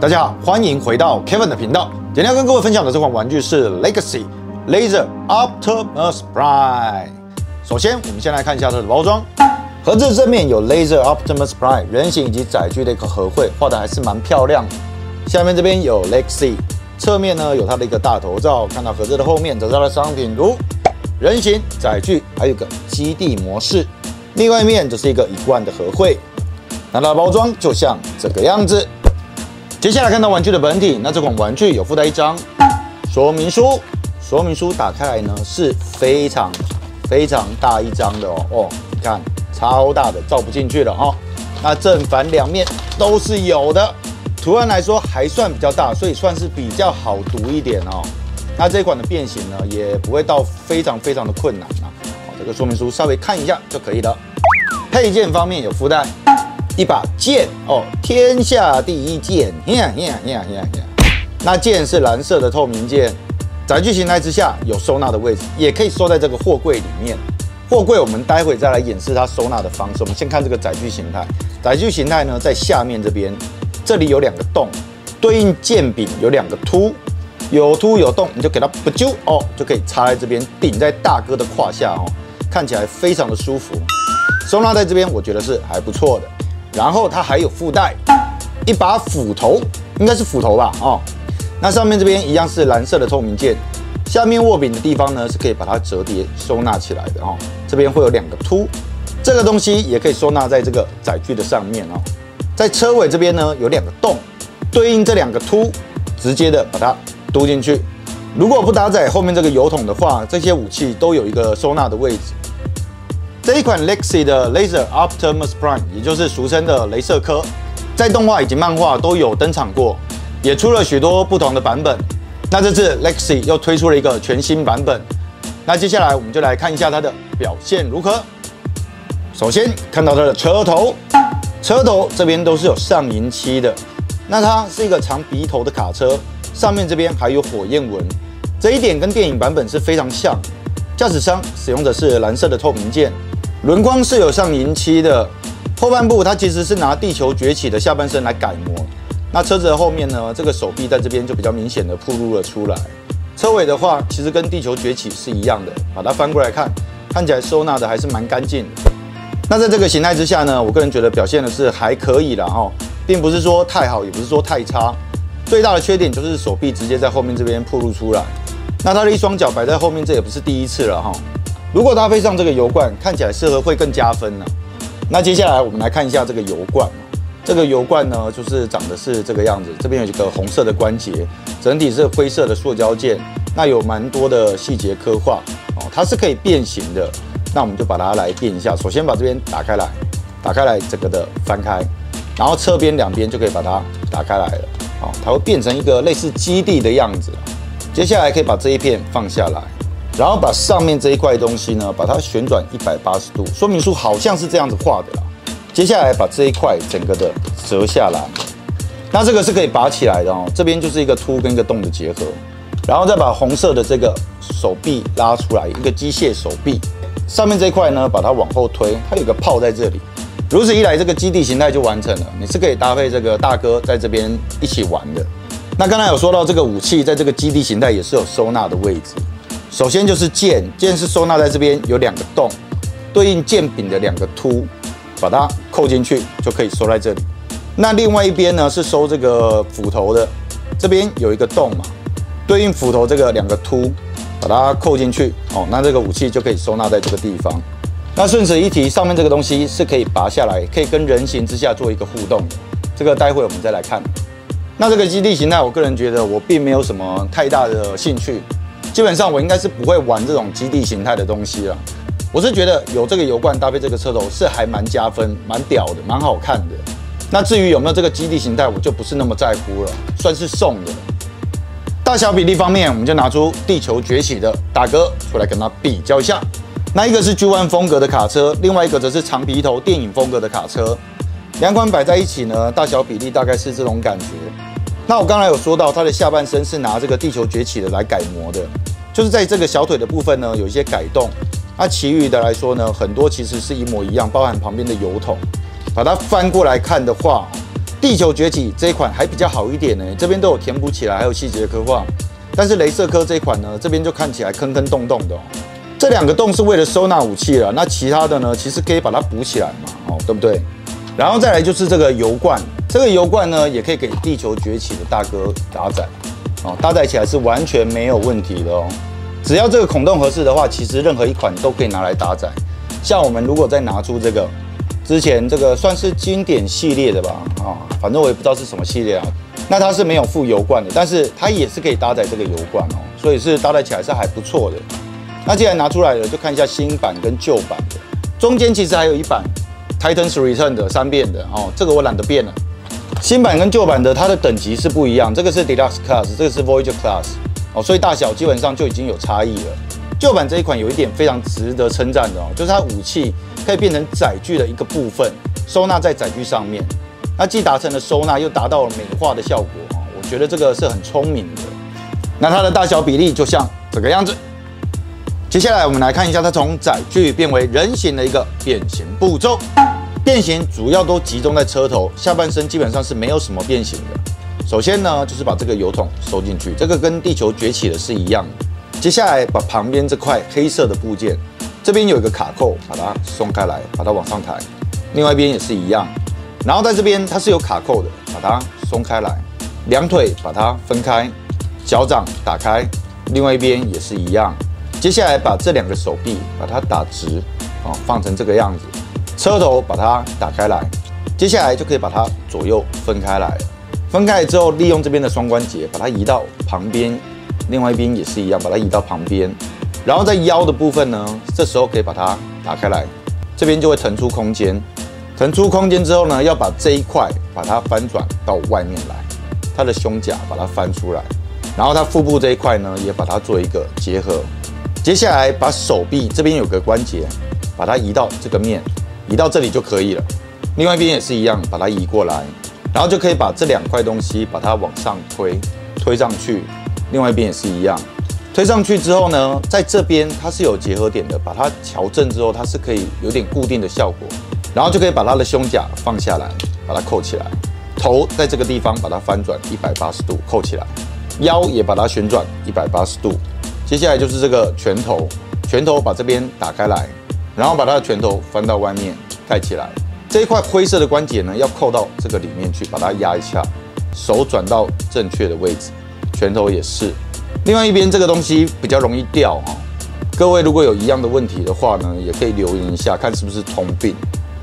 大家好，欢迎回到 Kevin 的频道。今天要跟各位分享的这款玩具是 Legacy Laser Optimus Prime。首先，我们先来看一下它的包装。盒子正面有 Laser Optimus Prime 人形以及载具的一个合绘，画的还是蛮漂亮的。下面这边有 Legacy，侧面呢有它的一个大头照。看到盒子的后面，则是它的商品图、人形载具，还有个基地模式。另外一面则是一个一贯的合绘。拿到包装就像这个样子。接下来看到玩具的本体，那这款玩具有附带一张说明书，说明书打开来呢是非常非常大一张的哦哦，你看超大的，照不进去了哦。那正反两面都是有的，图案来说还算比较大，所以算是比较好读一点哦。那这款的变形呢也不会到非常非常的困难啊。好，这个说明书稍微看一下就可以了。配件方面有附带。一把剑哦，天下第一剑，呀呀呀呀呀！那剑是蓝色的透明剑，载具形态之下有收纳的位置，也可以收在这个货柜里面。货柜我们待会再来演示它收纳的方式。我们先看这个载具形态，载具形态呢在下面这边，这里有两个洞，对应剑柄有两个凸，有凸有洞，你就给它不揪哦，就可以插在这边，顶在大哥的胯下哦，看起来非常的舒服。收纳在这边，我觉得是还不错的。然后它还有附带一把斧头，应该是斧头吧？哦，那上面这边一样是蓝色的透明件，下面握柄的地方呢是可以把它折叠收纳起来的哦。这边会有两个凸，这个东西也可以收纳在这个载具的上面哦。在车尾这边呢有两个洞，对应这两个凸，直接的把它嘟进去。如果不搭载后面这个油桶的话，这些武器都有一个收纳的位置。这一款 Lexi 的 Laser Optimus Prime，也就是俗称的镭射科，在动画以及漫画都有登场过，也出了许多不同的版本。那这次 Lexi 又推出了一个全新版本。那接下来我们就来看一下它的表现如何。首先看到它的车头，车头这边都是有上银漆的。那它是一个长鼻头的卡车，上面这边还有火焰纹，这一点跟电影版本是非常像。驾驶舱使用的是蓝色的透明件。轮框是有上银漆的，后半部它其实是拿《地球崛起》的下半身来改模。那车子的后面呢，这个手臂在这边就比较明显的暴露了出来。车尾的话，其实跟《地球崛起》是一样的，把它翻过来看，看起来收纳的还是蛮干净的。那在这个形态之下呢，我个人觉得表现的是还可以了哈，并不是说太好，也不是说太差。最大的缺点就是手臂直接在后面这边暴露出来。那它的一双脚摆在后面，这也不是第一次了哈。如果搭配上这个油罐，看起来适合会更加分呢。那接下来我们来看一下这个油罐。这个油罐呢，就是长的是这个样子，这边有一个红色的关节，整体是灰色的塑胶件。那有蛮多的细节刻画哦，它是可以变形的。那我们就把它来变一下。首先把这边打开来，打开来整个的翻开，然后侧边两边就可以把它打开来了。哦，它会变成一个类似基地的样子。接下来可以把这一片放下来。然后把上面这一块东西呢，把它旋转一百八十度，说明书好像是这样子画的。接下来把这一块整个的折下来，那这个是可以拔起来的哦。这边就是一个凸跟一个洞的结合，然后再把红色的这个手臂拉出来，一个机械手臂。上面这一块呢，把它往后推，它有个炮在这里。如此一来，这个基地形态就完成了。你是可以搭配这个大哥在这边一起玩的。那刚才有说到这个武器在这个基地形态也是有收纳的位置。首先就是剑，剑是收纳在这边有两个洞，对应剑柄的两个凸，把它扣进去就可以收在这里。那另外一边呢是收这个斧头的，这边有一个洞嘛，对应斧头这个两个凸，把它扣进去哦，那这个武器就可以收纳在这个地方。那顺此一提，上面这个东西是可以拔下来，可以跟人形之下做一个互动的。这个待会我们再来看。那这个基地形态，我个人觉得我并没有什么太大的兴趣。基本上我应该是不会玩这种基地形态的东西了。我是觉得有这个油罐搭配这个车头是还蛮加分、蛮屌的、蛮好看的。那至于有没有这个基地形态，我就不是那么在乎了，算是送的。大小比例方面，我们就拿出地球崛起的大哥出来跟他比较一下。那一个是 G1 风格的卡车，另外一个则是长皮头电影风格的卡车。两款摆在一起呢，大小比例大概是这种感觉。那我刚才有说到，它的下半身是拿这个地球崛起的来改模的，就是在这个小腿的部分呢有一些改动。那其余的来说呢，很多其实是一模一样，包含旁边的油桶。把它翻过来看的话，地球崛起这一款还比较好一点呢，这边都有填补起来，还有细节刻画。但是镭射科这一款呢，这边就看起来坑坑洞洞的。这两个洞是为了收纳武器了，那其他的呢，其实可以把它补起来嘛，哦，对不对？然后再来就是这个油罐，这个油罐呢，也可以给地球崛起的大哥搭载，哦，搭载起来是完全没有问题的哦。只要这个孔洞合适的话，其实任何一款都可以拿来搭载。像我们如果再拿出这个之前这个算是经典系列的吧，啊，反正我也不知道是什么系列啊，那它是没有附油罐的，但是它也是可以搭载这个油罐哦，所以是搭载起来是还不错的。那既然拿出来了，就看一下新版跟旧版的。中间其实还有一版 Titan's Return 的三变的哦，这个我懒得变了。新版跟旧版的它的等级是不一样，这个是 Deluxe Class，这个是 Voyager Class 哦，所以大小基本上就已经有差异了。旧版这一款有一点非常值得称赞的哦，就是它武器可以变成载具的一个部分，收纳在载具上面。那既达成了收纳，又达到了美化的效果哦，我觉得这个是很聪明的。那它的大小比例就像这个样子。接下来我们来看一下它从载具变为人形的一个变形步骤。变形主要都集中在车头，下半身基本上是没有什么变形的。首先呢，就是把这个油桶收进去，这个跟地球崛起的是一样的。接下来把旁边这块黑色的部件，这边有一个卡扣，把它松开来，把它往上抬。另外一边也是一样，然后在这边它是有卡扣的，把它松开来。两腿把它分开，脚掌打开，另外一边也是一样。接下来把这两个手臂把它打直，啊，放成这个样子。车头把它打开来，接下来就可以把它左右分开来。分开之后，利用这边的双关节把它移到旁边，另外一边也是一样，把它移到旁边。然后在腰的部分呢，这时候可以把它打开来，这边就会腾出空间。腾出空间之后呢，要把这一块把它翻转到外面来，它的胸甲把它翻出来，然后它腹部这一块呢，也把它做一个结合。接下来把手臂这边有个关节，把它移到这个面，移到这里就可以了。另外一边也是一样，把它移过来，然后就可以把这两块东西把它往上推，推上去。另外一边也是一样，推上去之后呢，在这边它是有结合点的，把它调正之后，它是可以有点固定的效果。然后就可以把它的胸甲放下来，把它扣起来。头在这个地方把它翻转一百八十度，扣起来。腰也把它旋转一百八十度。接下来就是这个拳头，拳头把这边打开来，然后把它的拳头翻到外面盖起来。这一块灰色的关节呢，要扣到这个里面去，把它压一下，手转到正确的位置，拳头也是。另外一边这个东西比较容易掉哈，各位如果有一样的问题的话呢，也可以留言一下，看是不是通病。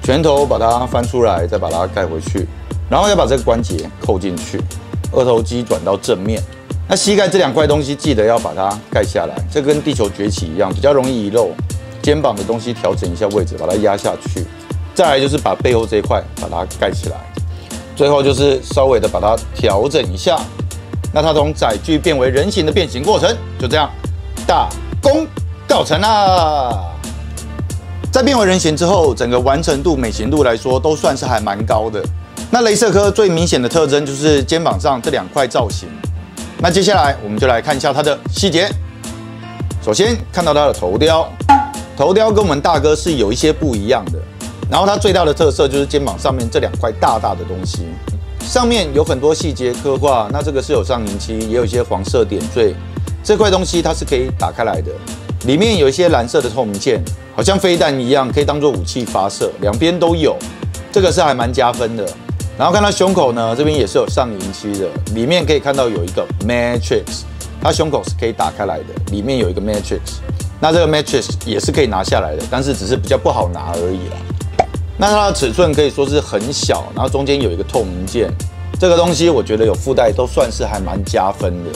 拳头把它翻出来，再把它盖回去，然后要把这个关节扣进去，二头肌转到正面。那膝盖这两块东西记得要把它盖下来，这跟地球崛起一样，比较容易遗漏。肩膀的东西调整一下位置，把它压下去。再来就是把背后这一块把它盖起来。最后就是稍微的把它调整一下。那它从载具变为人形的变形过程就这样，大功告成啦。在变为人形之后，整个完成度、美型度来说都算是还蛮高的。那镭射科最明显的特征就是肩膀上这两块造型。那接下来我们就来看一下它的细节。首先看到它的头雕，头雕跟我们大哥是有一些不一样的。然后它最大的特色就是肩膀上面这两块大大的东西，上面有很多细节刻画。那这个是有上银漆，也有一些黄色点缀。这块东西它是可以打开来的，里面有一些蓝色的透明件，好像飞弹一样，可以当做武器发射，两边都有，这个是还蛮加分的。然后看到胸口呢，这边也是有上银漆的，里面可以看到有一个 matrix，它胸口是可以打开来的，里面有一个 matrix，那这个 matrix 也是可以拿下来的，但是只是比较不好拿而已啦。那它的尺寸可以说是很小，然后中间有一个透明件，这个东西我觉得有附带都算是还蛮加分的。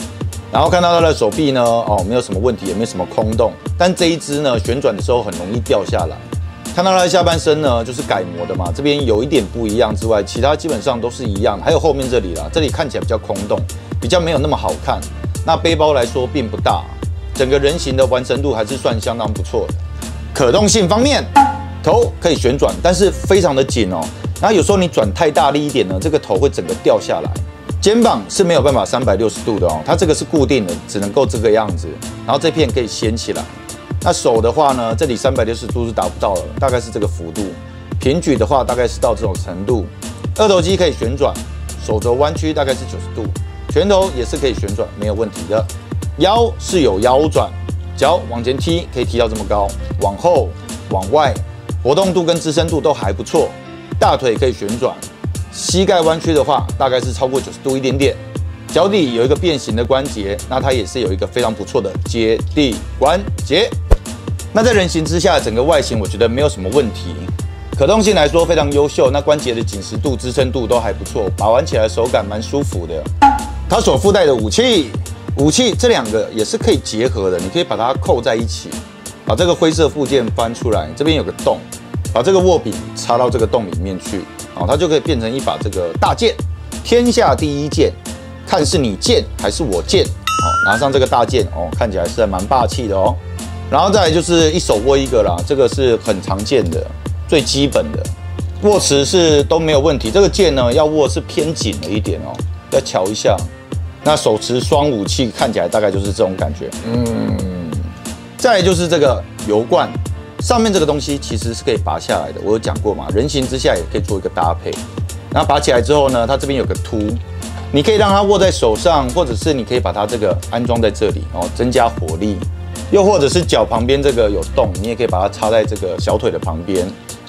然后看到它的手臂呢，哦，没有什么问题，也没有什么空洞，但这一只呢，旋转的时候很容易掉下来。看到它的下半身呢，就是改模的嘛，这边有一点不一样之外，其他基本上都是一样。还有后面这里啦，这里看起来比较空洞，比较没有那么好看。那背包来说并不大，整个人形的完成度还是算相当不错的。可动性方面，头可以旋转，但是非常的紧哦。然后有时候你转太大力一点呢，这个头会整个掉下来。肩膀是没有办法三百六十度的哦，它这个是固定的，只能够这个样子。然后这片可以掀起来。那手的话呢，这里三百六十度是达不到的，大概是这个幅度。平举的话，大概是到这种程度。二头肌可以旋转，手肘弯曲大概是九十度，拳头也是可以旋转，没有问题的。腰是有腰转，脚往前踢可以踢到这么高，往后、往外，活动度跟支撑度都还不错。大腿可以旋转，膝盖弯曲的话，大概是超过九十度一点点。脚底有一个变形的关节，那它也是有一个非常不错的接地关节。那在人形之下，整个外形我觉得没有什么问题，可动性来说非常优秀，那关节的紧实度、支撑度都还不错，把玩起来手感蛮舒服的。它所附带的武器，武器这两个也是可以结合的，你可以把它扣在一起，把这个灰色附件翻出来，这边有个洞，把这个握柄插到这个洞里面去，哦，它就可以变成一把这个大剑，天下第一剑，看是你剑还是我剑，哦，拿上这个大剑，哦，看起来是还蛮霸气的哦。然后再来就是一手握一个啦，这个是很常见的、最基本的握持是都没有问题。这个剑呢要握是偏紧了一点哦，要瞧一下。那手持双武器看起来大概就是这种感觉。嗯，再来就是这个油罐，上面这个东西其实是可以拔下来的，我有讲过嘛，人形之下也可以做一个搭配。然后拔起来之后呢，它这边有个凸，你可以让它握在手上，或者是你可以把它这个安装在这里哦，增加火力。又或者是脚旁边这个有洞，你也可以把它插在这个小腿的旁边。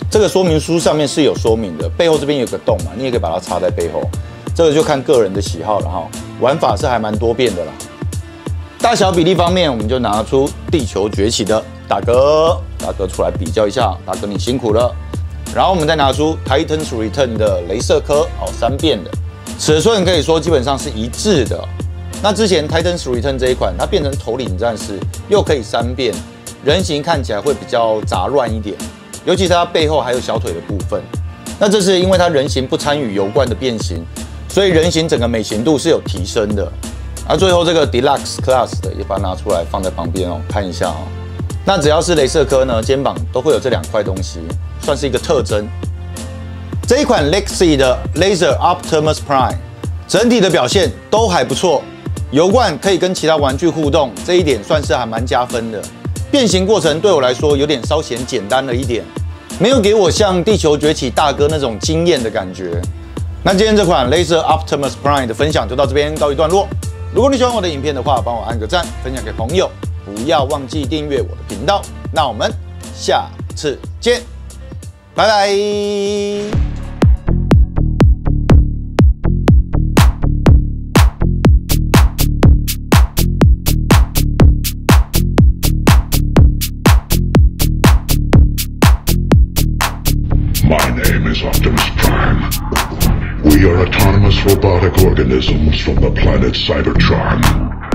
这个说明书上面是有说明的，背后这边有个洞嘛，你也可以把它插在背后。这个就看个人的喜好了哈，玩法是还蛮多变的啦。大小比例方面，我们就拿出地球崛起的大哥，大哥出来比较一下，大哥你辛苦了。然后我们再拿出 Titans Return 的镭射科，哦，三变的，尺寸可以说基本上是一致的。那之前 Titans Return 这一款，它变成头领战士，又可以三变，人形看起来会比较杂乱一点，尤其是它背后还有小腿的部分。那这是因为它人形不参与油罐的变形，所以人形整个美型度是有提升的。而最后这个 Deluxe Class 的也把它拿出来放在旁边哦，看一下哦。那只要是镭射科呢，肩膀都会有这两块东西，算是一个特征。这一款 Lexi 的 Laser Optimus Prime 整体的表现都还不错。油罐可以跟其他玩具互动，这一点算是还蛮加分的。变形过程对我来说有点稍显简单了一点，没有给我像地球崛起大哥那种惊艳的感觉。那今天这款 Laser Optimus Prime 的分享就到这边告一段落。如果你喜欢我的影片的话，帮我按个赞，分享给朋友，不要忘记订阅我的频道。那我们下次见，拜拜。Organisms from the planet Cybertron.